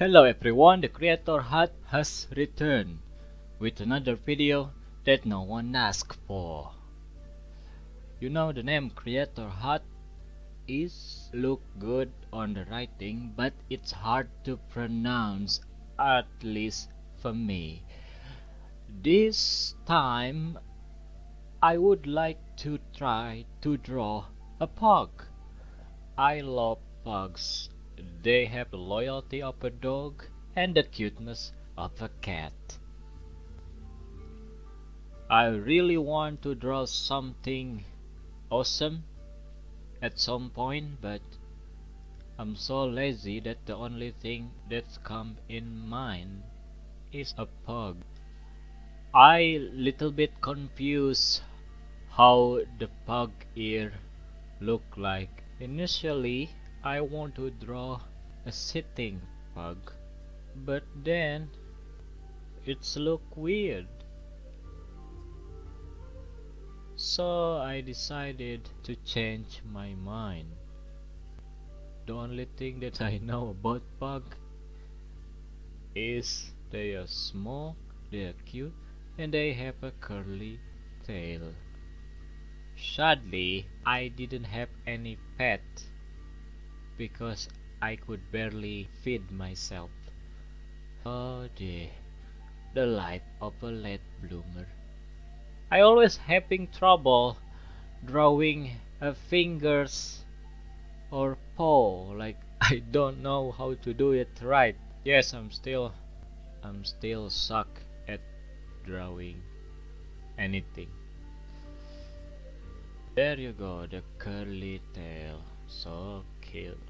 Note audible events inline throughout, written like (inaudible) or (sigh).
Hello everyone, the Creator Hut has returned with another video that no one asked for. You know the name Creator Hut is look good on the writing but it's hard to pronounce at least for me. This time I would like to try to draw a pug. I love pugs they have the loyalty of a dog and the cuteness of a cat. I really want to draw something awesome at some point, but I'm so lazy that the only thing that's come in mind is a pug. I little bit confused how the pug ear look like. Initially, I want to draw a sitting pug, but then it's look weird. So I decided to change my mind. The only thing that I know about pug is they are small, they are cute, and they have a curly tail. Sadly, I didn't have any pet because I could barely feed myself. Oh dear, the life of a late bloomer. I always having trouble drawing a fingers or paw like (laughs) I don't know how to do it right. Yes, I'm still I'm still suck at drawing anything. There you go, the curly tail. So cute.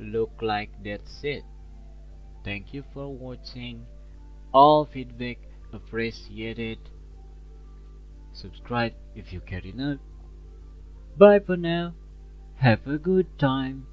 Look like that's it. Thank you for watching. All feedback appreciated. Subscribe if you care enough. Bye for now. Have a good time.